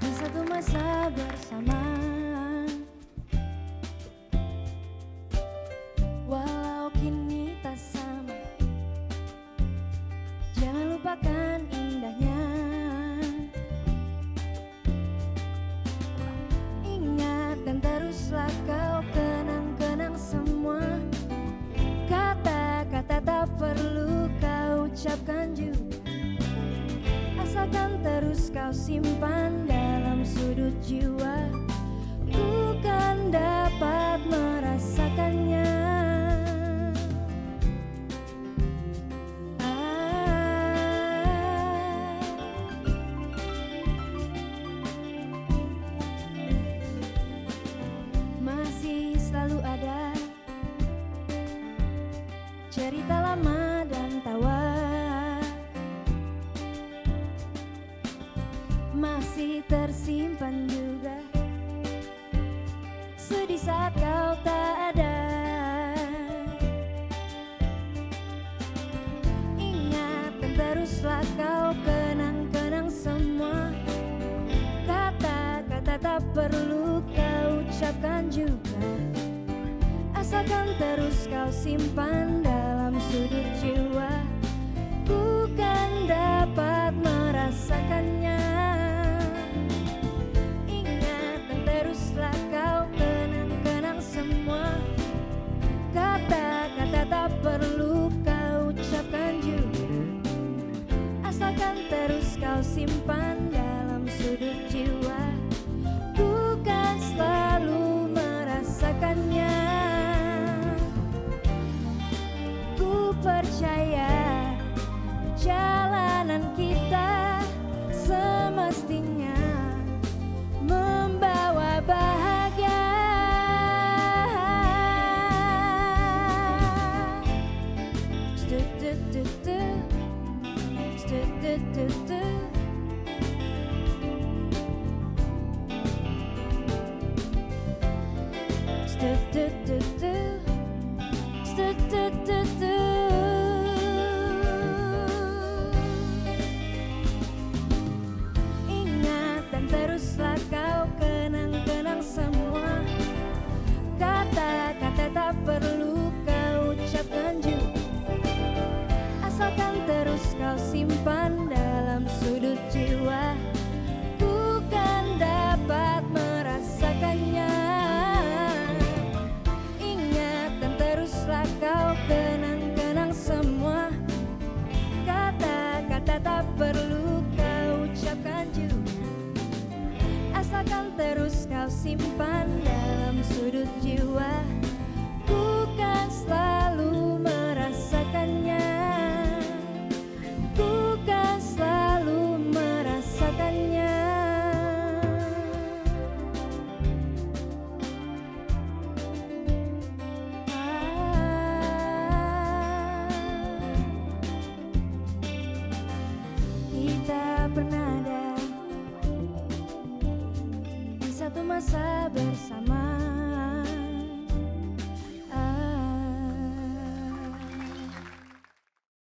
di satu masa bersama. Walau kini tak sama. Jangan lupakan indahnya. Ingat dan teruslah kau kenang-kenang semua. Kata-kata tak perlu kau ucapkan juga. Asalkan terus kau simpan dan sudut jiwa Ku kan dapat merasakannya Ah. Masih selalu ada cerita lama masih tersimpan juga. Sedih saat kau tak ada. Ingat dan teruslah kau kenang-kenang semua. Kata-kata tak perlu kau ucapkan juga. Asalkan terus kau simpan percaya Jalanan kita semestinya Membawa bahagia. jiwa bukan dapat merasakannya. Ingat dan teruslah kau kenang-kenang semua. Kata-kata tak perlu kau ucapkan juga. Asalkan terus kau simpan dalam sudut jiwa. masa bersama.